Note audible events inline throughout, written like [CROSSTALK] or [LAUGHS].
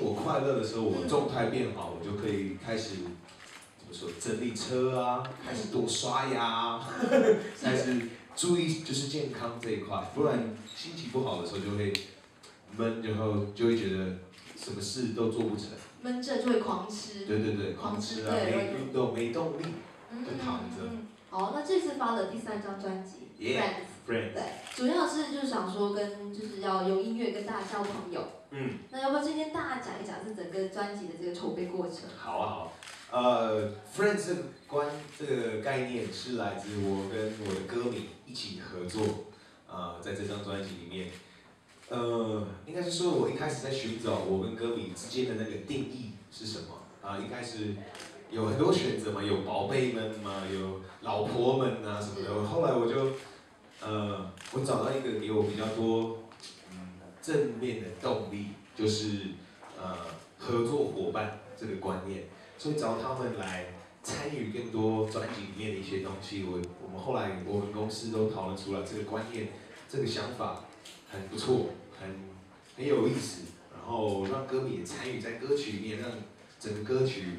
我快乐的时候，我状态变好，我就可以开始怎么说整理车啊，开始多刷牙啊，[LAUGHS] 开始注意就是健康这一块，不然心情不好的时候就会闷，然后就会觉得什么事都做不成。闷着就会狂吃。对对对，狂吃啊，没运动，没动力，就躺着。好，那这次发了第三张专辑，Friends，对，主要是就是想说跟就是要用音乐跟大家交朋友。嗯。那要不要今天大家讲一讲这整个专辑的这个筹备过程？好啊好，呃，Friends 这个关这个概念是来自我跟我的歌迷一起合作，啊，在这张专辑里面，呃，应该是说我一开始在寻找我跟歌迷之间的那个定义是什么啊，一开始。有很多选择嘛，有宝贝们嘛，有老婆们啊什么的。后来我就，呃，我找到一个给我比较多，嗯，正面的动力，就是呃，合作伙伴这个观念。所以找他们来参与更多专辑里面的一些东西。我我们后来我们公司都讨论出来这个观念，这个想法很不错，很很有意思。然后让歌迷也参与在歌曲里面，让整个歌曲。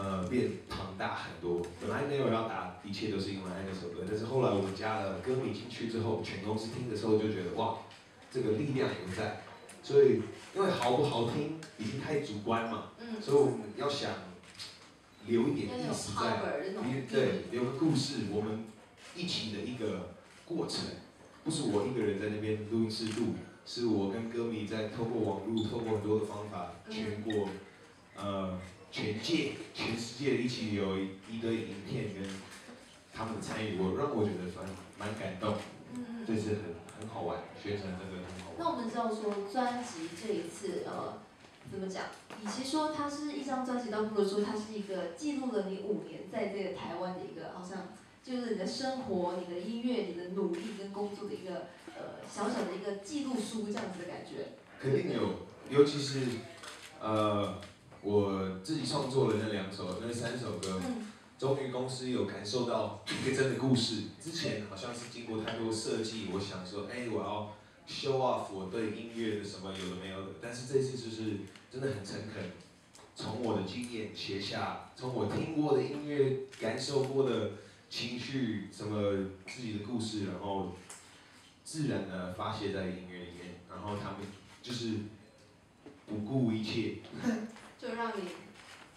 呃，变庞大很多。本来没有要打，一切都是因为爱那首歌。但是后来我们加了歌迷进去之后，全公司听的时候就觉得哇，这个力量有在。所以因为好不好听已经太主观嘛，所以我们要想留一点意思在，对，留个故事，我们一起的一个过程，不是我一个人在那边录音室录，是我跟歌迷在透过网络，透过很多的方法，全国，呃。全界、全世界一起有一堆影片跟他们的参与，我让我觉得蛮蛮感动。嗯嗯。这次很很好玩，宣传真的很好玩。那我们知道说专辑这一次呃怎么讲？与其说它是一张专辑，倒不如说它是一个记录了你五年在这个台湾的一个好像就是你的生活、你的音乐、你的努力跟工作的一个呃小小的一个记录书这样子的感觉。肯定有，尤其是呃。我自己创作了那两首、那三首歌，终于公司有感受到一个真的故事。之前好像是经过太多设计，我想说，哎，我要 show off 我对音乐的什么有的没有的。但是这次就是真的很诚恳，从我的经验写下，从我听过的音乐、感受过的情绪，什么自己的故事，然后自然的发泄在音乐里面，然后他们就是不顾一切。[LAUGHS] 就让你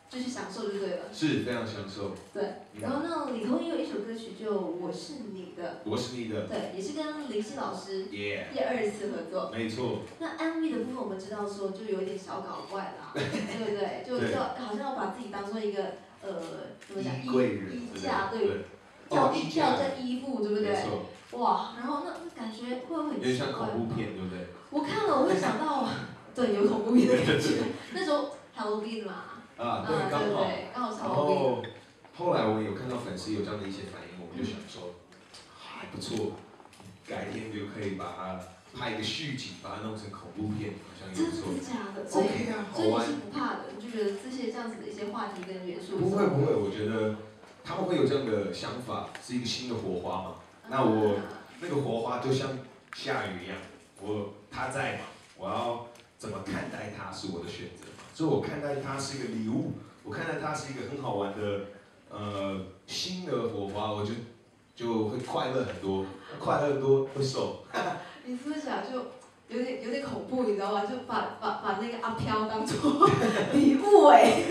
继续享受就对了。是非常享受。对，然后那，里头也有一首歌曲，就我是你的。我是你的。对，也是跟林夕老师第二次合作。没错。那 MV 的部分，我们知道说就有一点小搞怪啦，[LAUGHS] 对不对？就就好像要把自己当做一个呃，怎么讲？衣衣架对，跳一跳在衣服，对不对？哇，然后那那感觉会不会很有点像恐怖片，对不对？我看了，我会想到，对，有恐怖片的感觉。[LAUGHS] 那时候。Halloween 嘛，啊，对，刚好，然后后来我有看到粉丝有这样的一些反应，我们就想说还不错，改天就可以把它拍一个续集，把它弄成恐怖片，好像也不错。真的假的？OK 啊，好玩。所以你是不怕的，你就觉得这些这样子的一些话题跟元素。不会不会，我觉得他们会有这样的想法，是一个新的火花嘛。那我那个火花就像下雨一样，我他在嘛，我要怎么看待他是我的选择。所以我看待它是一个礼物，我看待它是一个很好玩的，呃，新的火花，我就就会快乐很多，快乐多会瘦。[LAUGHS] 你是不是想就有点有点恐怖，你知道吗？就把把把那个阿飘当做 [LAUGHS] 礼物哎。